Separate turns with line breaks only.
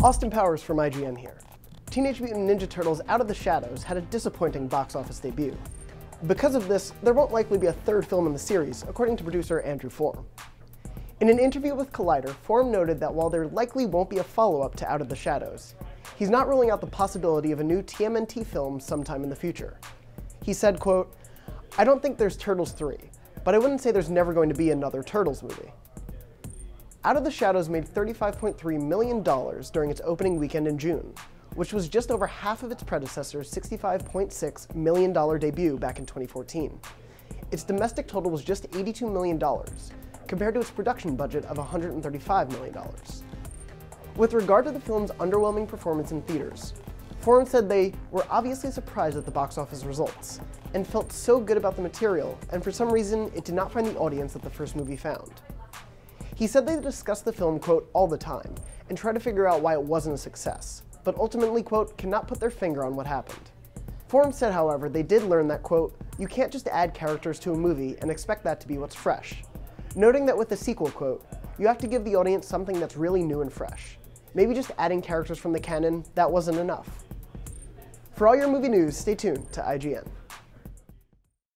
Austin Powers from IGN here. Teenage Mutant Ninja Turtles Out of the Shadows had a disappointing box office debut. Because of this, there won't likely be a third film in the series, according to producer Andrew Form. In an interview with Collider, Form noted that while there likely won't be a follow-up to Out of the Shadows, he's not ruling out the possibility of a new TMNT film sometime in the future. He said, quote, I don't think there's Turtles 3, but I wouldn't say there's never going to be another Turtles movie. Out of the Shadows made $35.3 million during its opening weekend in June, which was just over half of its predecessor's $65.6 million debut back in 2014. Its domestic total was just $82 million, compared to its production budget of $135 million. With regard to the film's underwhelming performance in theaters, Form said they were obviously surprised at the box office results, and felt so good about the material, and for some reason, it did not find the audience that the first movie found. He said they discussed the film, quote, all the time, and tried to figure out why it wasn't a success, but ultimately, quote, cannot put their finger on what happened. Form said, however, they did learn that, quote, you can't just add characters to a movie and expect that to be what's fresh. Noting that with the sequel, quote, you have to give the audience something that's really new and fresh. Maybe just adding characters from the canon, that wasn't enough. For all your movie news, stay tuned to IGN.